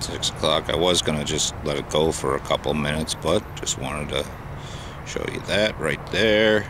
Six o'clock. I was gonna just let it go for a couple minutes, but just wanted to show you that right there.